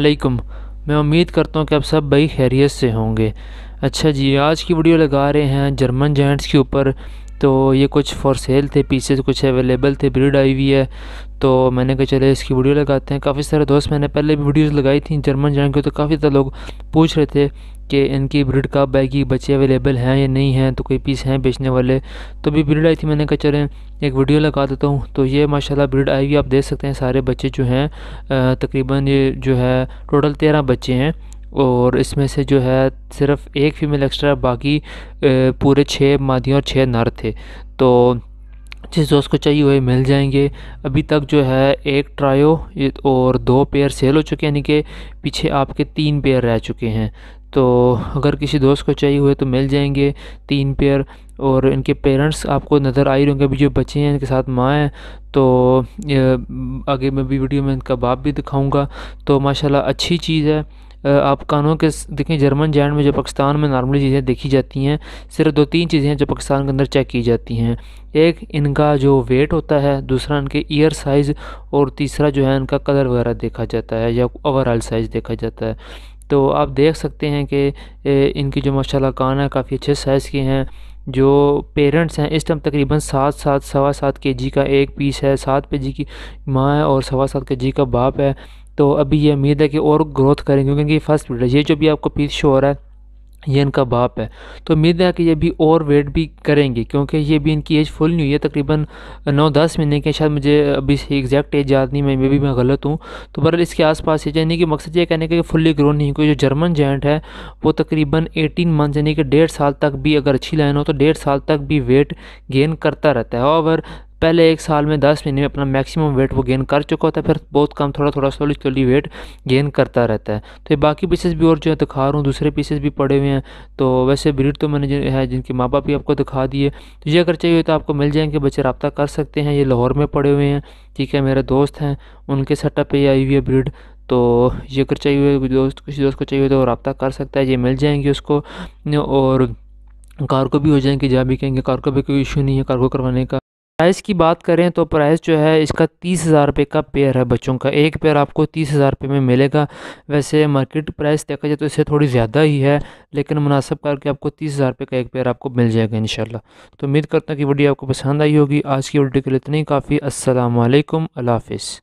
अलैकुम। मैं उम्मीद करता हूँ कि आप सब भाई खैरियत से होंगे। अच्छा जी, आज की वीडियो लगा रहे हैं जर्मन जेंट्स के ऊपर तो ये कुछ फॉर सेल थे, पीछे से कुछ अवेलेबल थे ब्रीड आई हुई है। तो मैंने कहा, चले इसकी वीडियो लगाते हैं। काफ़ी सारे दोस्त मैंने पहले भी वीडियोस लगाई थी जर्मन जैंट के तो काफ़ी सारे लोग पूछ रहे थे कि इनकी ब्रीड कब आएगी, बच्चे अवेलेबल हैं या नहीं हैं तो कोई पीस हैं बेचने वाले। तो भी ब्रीड आई थी, मैंने कहा, चलें, एक वीडियो लगा देता हूँ। तो ये माशाल्लाह ब्रीड आई हुई आप देख सकते हैं, सारे बच्चे जो हैं तकरीबन ये जो है टोटल तेरह बच्चे हैं। और इसमें से जो है सिर्फ़ एक फीमेल एक्स्ट्रा बाकी पूरे छः मादियाँ और छः नर थे। तो जिस दोस्त को चाहिए वही मिल जाएँगे। अभी तक जो है एक ट्रायो और दो पेयर सेल हो चुके हैं, यानी कि पीछे आपके तीन पेयर रह चुके हैं। तो अगर किसी दोस्त को चाहिए हुए तो मिल जाएँगे तीन पेयर और इनके पेरेंट्स आपको नज़र आ ही होंगे। अभी जो बच्चे हैं, इनके साथ माँ हैं तो आगे मैं भी वीडियो में इनका बाप भी दिखाऊँगा। तो माशाल्लाह अच्छी चीज़ है। आप कानों के देखें जर्मन जैंड में जो पाकिस्तान में नॉर्मली चीज़ें देखी जाती हैं, सिर्फ़ दो तीन चीज़ें हैं जो पाकिस्तान के अंदर चेक की जाती हैं। एक, इनका जो वेट होता है, दूसरा इनके ईयर साइज़ और तीसरा जो है इनका कलर वगैरह देखा जाता है या ओवरऑल साइज़ देखा जाता है। तो आप देख सकते हैं कि इनकी जो माशाल्लाह कान है काफ़ी अच्छे साइज़ के हैं, जो पेरेंट्स हैं, इस टाइम तकरीबन सात सात, सवा सात के जी का एक पीस है, सात पे जी की माँ है और सवा सात के जी का बाप है। तो अभी ये उम्मीद है कि और ग्रोथ करेंगे, क्योंकि फ़र्स्ट वीडियो ये जो भी आपको पीस शो हो रहा है, ये इनका बाप है। तो उम्मीद है कि ये भी और वेट भी करेंगे, क्योंकि ये भी इनकी एज फुल नहीं हुई है तकरीबन नौ दस महीने के शायद मुझे अभी से एग्जैक्ट एज याद नहीं मैं मे भी मैं गलत हूँ। तो बहरहाल इसके आसपास ये, यानी कि मकसद ये कहने का कि फुल्ली ग्रो नहीं कोई जो जर्मन जॉइंट है, वो तकरीबन एटीन मंथ यानी कि डेढ़ साल तक भी अगर अच्छी लाइन हो तो डेढ़ साल तक भी वेट गेन करता रहता है। और पहले एक साल में दस महीने में अपना मैक्सिमम वेट वो गेन कर चुका होता है, फिर बहुत कम थोड़ा थोड़ा स्लोली स्लोली वेट गेन करता रहता है। तो ये बाकी पीसेस भी और जो है दिखा रहा हूँ, दूसरे पीसेस भी पड़े हुए हैं। तो वैसे ब्रीड तो मैंने है जिनके माँ बाप भी आपको दिखा दिए। तो ये अगर चाहिए तो आपको मिल जाएँगे, बच्चे रब्ता कर सकते हैं। ये लाहौर में पड़े हुए हैं, ठीक है, मेरे दोस्त हैं, उनके सेटअप पर आई हुई है ब्रीड तो ये अगर चाहिए हुए दोस्त, किसी दोस्त को चाहिए तो रब्ता कर सकता है, ये मिल जाएँगे उसको। और कार को भी हो जाएँगे, जहाँ भी कहेंगे, कार को भी कोई इशू नहीं है, कार को करवाने का। प्राइस की बात करें तो प्राइस जो है इसका तीस हज़ार रुपये का पेयर है बच्चों का। एक पेयर आपको तीस हज़ार रुपये में मिलेगा। वैसे मार्केट प्राइस देखा जाए तो इससे थोड़ी ज़्यादा ही है, लेकिन मुनासब करके आपको तीस हज़ार रुपये का एक पेयर आपको मिल जाएगा इन तो उम्मीद करता हूँ कि वीडियो आपको पसंद आई होगी। आज की वीडियो के लिए इतनी काफ़ी। असलकम अल्लाह हाफिज़।